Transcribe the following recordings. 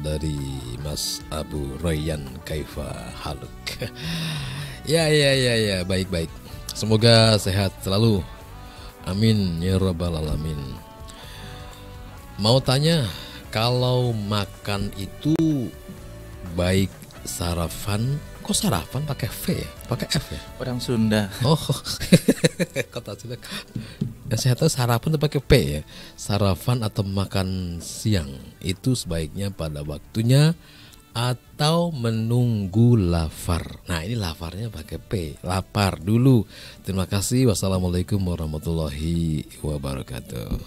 dari Mas Abu Royan Kaifa Haluk. ya ya ya ya baik baik. Semoga sehat selalu. Amin ya rabbal alamin. Mau tanya kalau makan itu baik sarapan kok sarapan pakai V ya? Pakai F ya? Orang Sunda. Oh, kota Sunda. Ya, saya tahu sarapan itu pakai P ya. Sarapan atau makan siang itu sebaiknya pada waktunya atau menunggu lapar. Nah ini laparnya pakai P, lapar dulu. Terima kasih. Wassalamualaikum warahmatullahi wabarakatuh.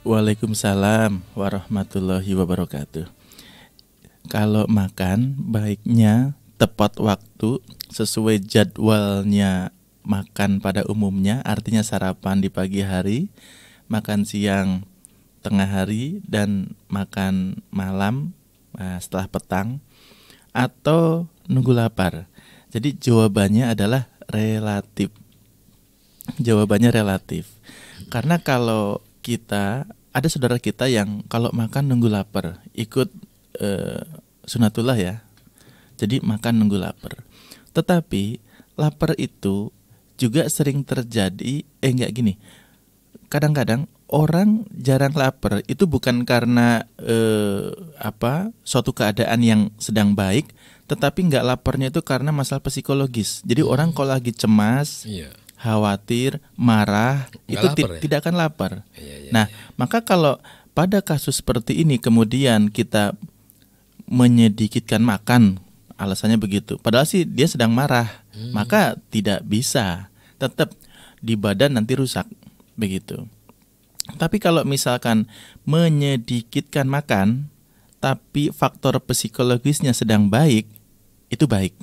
Waalaikumsalam warahmatullahi wabarakatuh. Kalau makan baiknya tepat waktu sesuai jadwalnya makan pada umumnya, artinya sarapan di pagi hari, makan siang tengah hari dan makan malam nah, setelah petang atau nunggu lapar. Jadi jawabannya adalah relatif. Jawabannya relatif. Karena kalau kita ada saudara kita yang kalau makan nunggu lapar, ikut eh, sunatullah ya. Jadi makan nunggu lapar. Tetapi lapar itu juga sering terjadi eh enggak gini. Kadang-kadang orang jarang lapar itu bukan karena eh, apa suatu keadaan yang sedang baik, tetapi enggak laparnya itu karena masalah psikologis. Jadi orang kalau lagi cemas, Iya. khawatir, marah, Nggak itu ti- lapar ya? tidak akan lapar. Iya, iya, nah, maka kalau pada kasus seperti ini kemudian kita menyedikitkan makan, alasannya begitu. Padahal sih dia sedang marah, Hmm. maka tidak bisa. Tetap di badan nanti rusak begitu. Tapi kalau misalkan menyedikitkan makan, tapi faktor psikologisnya sedang baik, itu baik.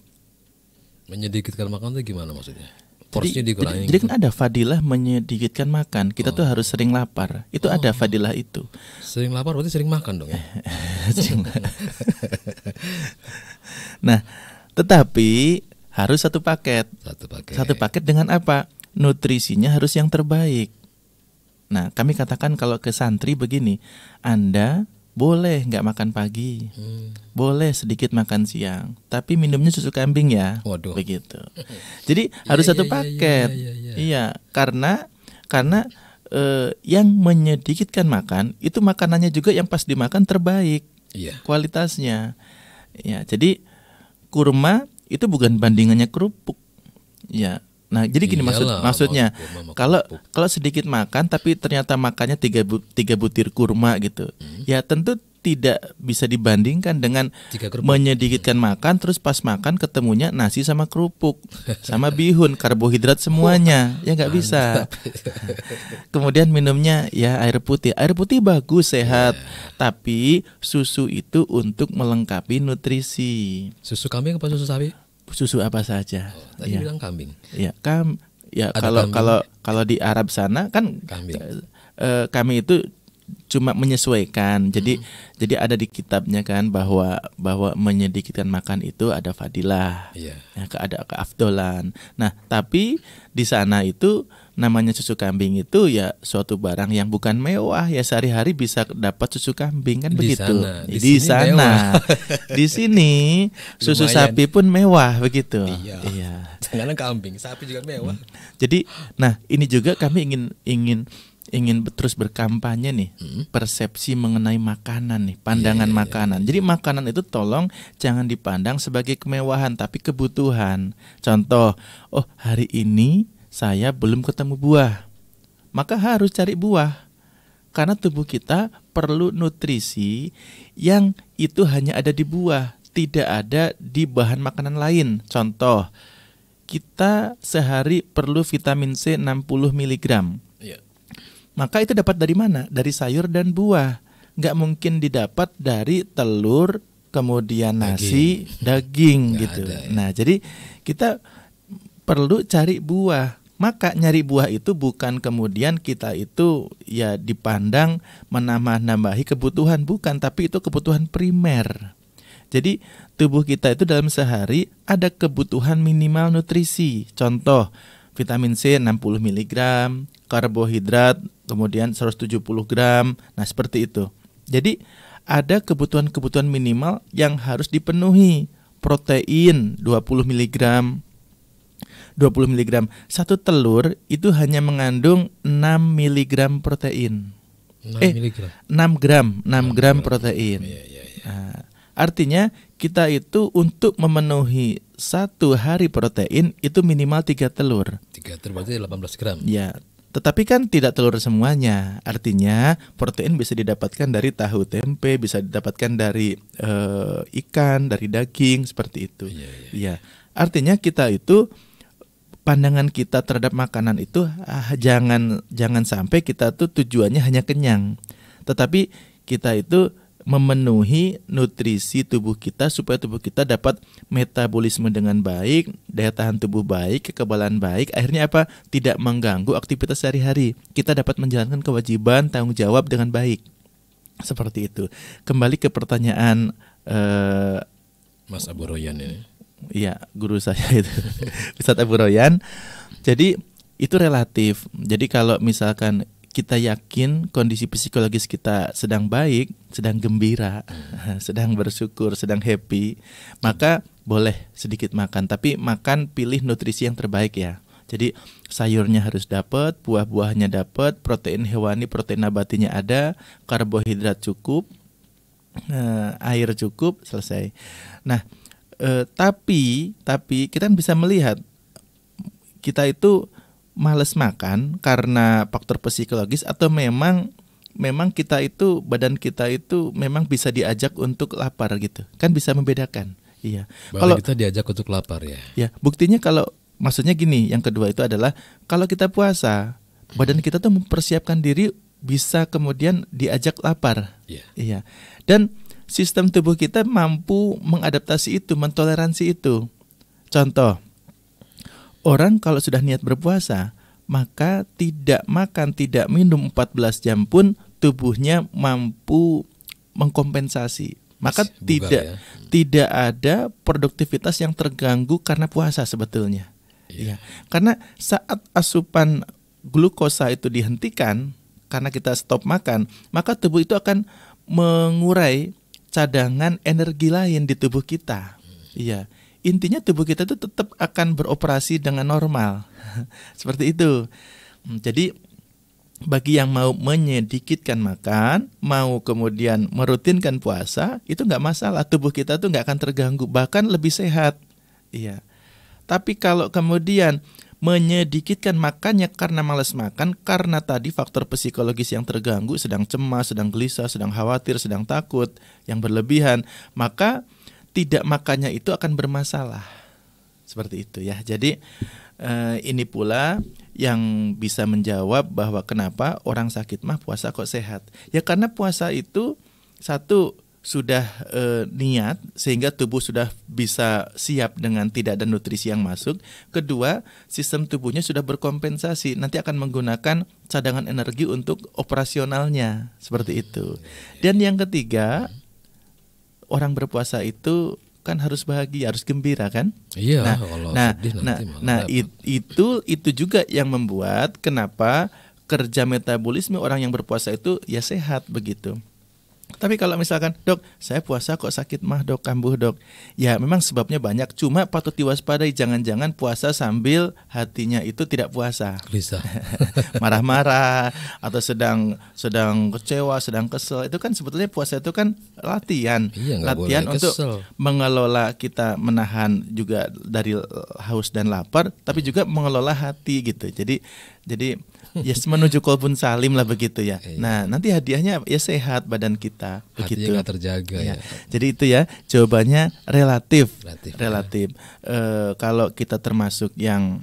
Menyedikitkan makan itu gimana maksudnya? Jadi, Porsinya jadi, dikurangi. jadi gitu? kan ada fadilah menyedikitkan makan. Kita tuh harus sering lapar. Itu ada fadilah itu. Sering lapar berarti sering makan dong ya? Nah, tetapi harus satu paket. Satu pakai. Satu paket dengan apa? Nutrisinya harus yang terbaik. Nah, kami katakan kalau ke santri begini, Anda boleh nggak makan pagi, Hmm. boleh sedikit makan siang, tapi minumnya susu kambing ya. Waduh. Begitu. Jadi Iya, harus iya, satu iya, paket. iya, iya, iya. Iya, karena karena eh, yang menyedikitkan makan itu makanannya juga yang pas dimakan terbaik kualitasnya. Ya, jadi kurma itu bukan bandingannya kerupuk. Ya. Nah, jadi gini maksud Iyalah, maksudnya mau kurma, mau kalau kalau sedikit makan tapi ternyata makannya tiga, bu- tiga butir kurma gitu. Hmm. Ya tentu tidak bisa dibandingkan dengan menyedikitkan makan terus pas makan ketemunya nasi sama kerupuk sama bihun karbohidrat semuanya. Ya nggak bisa. Kemudian minumnya ya air putih. Air putih bagus sehat. Tapi susu itu untuk melengkapi nutrisi. Susu kambing apa susu sapi? susu apa saja. Tadi ya bilang kambing. ya kam ya Ada kalau kambing. kalau kalau di Arab sana kan Kambing. eh, kami itu cuma menyesuaikan. Jadi jadi ada di kitabnya kan bahwa bahwa menyedikitkan makan itu ada fadilah. Iya. Ya, ada keafdolan. Nah, tapi di sana itu namanya susu kambing itu ya suatu barang yang bukan mewah ya sehari-hari bisa dapat susu kambing kan Di begitu. sana. Di Di, sini sana. di sini susu Lumayan. sapi pun mewah begitu. Iya. iya. Kambing, sapi juga mewah. Jadi, nah ini juga kami ingin ingin ingin terus berkampanye nih Hmm. persepsi mengenai makanan nih, pandangan Iya, iya, makanan. Jadi makanan itu tolong jangan dipandang sebagai kemewahan tapi kebutuhan. Contoh, oh hari ini saya belum ketemu buah, maka harus cari buah. Karena tubuh kita perlu nutrisi yang itu hanya ada di buah, tidak ada di bahan makanan lain. Contoh, kita sehari perlu vitamin C 60 mg. Maka itu dapat dari mana? Dari sayur dan buah. Nggak mungkin didapat dari telur, kemudian nasi, daging, Nggak gitu. ada ya. Nah, jadi kita perlu cari buah. Maka nyari buah itu bukan kemudian kita itu ya dipandang menambah-nambahi kebutuhan bukan, tapi itu kebutuhan primer. Jadi tubuh kita itu dalam sehari ada kebutuhan minimal nutrisi. Contoh, vitamin C 60 mg, karbohidrat kemudian 170 gram. Nah, seperti itu. Jadi ada kebutuhan-kebutuhan minimal yang harus dipenuhi. Protein 20 mg 20 mg. Satu telur itu hanya mengandung 6 mg protein. 6 Eh, miligram. 6 gram, 6 gram protein. Iya, iya, iya. Nah, artinya kita itu untuk memenuhi satu hari protein itu minimal tiga telur. Tiga telur berarti 18 gram. Ya, tetapi kan tidak telur semuanya. Artinya protein bisa didapatkan dari tahu tempe, bisa didapatkan dari eh, ikan, dari daging seperti itu. Iya, Ya, artinya kita itu pandangan kita terhadap makanan itu ah, jangan jangan sampai kita tuh tujuannya hanya kenyang, tetapi kita itu memenuhi nutrisi tubuh kita supaya tubuh kita dapat metabolisme dengan baik, daya tahan tubuh baik, kekebalan baik, akhirnya apa? Tidak mengganggu aktivitas sehari-hari. Kita dapat menjalankan kewajiban tanggung jawab dengan baik. Seperti itu. Kembali ke pertanyaan eh, Mas Abu Royan ini. Iya, guru saya itu Ustadz Abu Royan. Jadi itu relatif. Jadi kalau misalkan kita yakin kondisi psikologis kita sedang baik, sedang gembira, sedang bersyukur, sedang happy, maka boleh sedikit makan. Tapi makan pilih nutrisi yang terbaik ya. Jadi sayurnya harus dapat, buah-buahnya dapat, protein hewani, protein nabatinya ada, karbohidrat cukup, eh, air cukup, selesai. Nah, eh, tapi tapi kita bisa melihat kita itu males makan karena faktor psikologis atau memang memang kita itu badan kita itu memang bisa diajak untuk lapar gitu kan bisa membedakan iya Kalau kita diajak untuk lapar ya. ya buktinya kalau maksudnya gini yang kedua itu adalah kalau kita puasa badan kita tuh mempersiapkan diri bisa kemudian diajak lapar Iya. Iya. Dan sistem tubuh kita mampu mengadaptasi itu, mentoleransi itu. Contoh, orang kalau sudah niat berpuasa, maka tidak makan, tidak minum 14 jam pun tubuhnya mampu mengkompensasi. Maka Masih tidak ya. tidak ada produktivitas yang terganggu karena puasa sebetulnya. Iya. Iya. Karena saat asupan glukosa itu dihentikan karena kita stop makan, maka tubuh itu akan mengurai cadangan energi lain di tubuh kita. Iya. Intinya tubuh kita itu tetap akan beroperasi dengan normal. Seperti itu. Hmm, Jadi bagi yang mau menyedikitkan makan, mau kemudian merutinkan puasa, itu nggak masalah. Tubuh kita tuh nggak akan terganggu, bahkan lebih sehat. Iya. Tapi kalau kemudian menyedikitkan makannya karena malas makan, karena tadi faktor psikologis yang terganggu, sedang cemas, sedang gelisah, sedang khawatir, sedang takut, yang berlebihan, maka tidak makannya itu akan bermasalah. Seperti itu ya. Jadi eh, ini pula yang bisa menjawab bahwa kenapa orang sakit mah puasa kok sehat. Ya karena puasa itu satu sudah eh, niat sehingga tubuh sudah bisa siap dengan tidak ada nutrisi yang masuk. Kedua, sistem tubuhnya sudah berkompensasi, nanti akan menggunakan cadangan energi untuk operasionalnya seperti itu. Dan yang ketiga, orang berpuasa itu kan harus bahagia, harus gembira kan? Iya, nah, kalau nah, sedih nah, nanti malah nah, repot. it- itu itu juga yang membuat kenapa kerja metabolisme orang yang berpuasa itu ya sehat begitu. Tapi kalau misalkan dok, saya puasa kok sakit mah dok, kambuh dok. Ya memang sebabnya banyak. Cuma patut diwaspadai jangan-jangan puasa sambil hatinya itu tidak puasa, Gelisah. marah-marah atau sedang sedang kecewa, sedang kesel. Itu kan sebetulnya puasa itu kan latihan, Iya, latihan boleh untuk kesel. mengelola kita menahan juga dari haus dan lapar, tapi juga mengelola hati gitu. Jadi jadi ya menuju kolbun salim lah begitu ya. Iya. Nah nanti hadiahnya ya sehat badan kita Hatinya begitu. nggak terjaga ya. Ya. Jadi itu ya jawabannya relatif. Relatif, ya. Relatif. Eh, kalau kita termasuk yang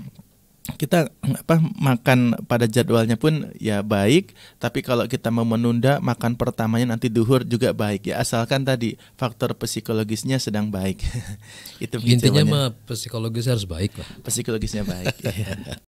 kita apa makan pada jadwalnya pun ya baik tapi kalau kita mau menunda makan pertamanya nanti duhur juga baik ya asalkan tadi faktor psikologisnya sedang baik itu Intinya mah psikologis harus baik lah. psikologisnya baik Iya.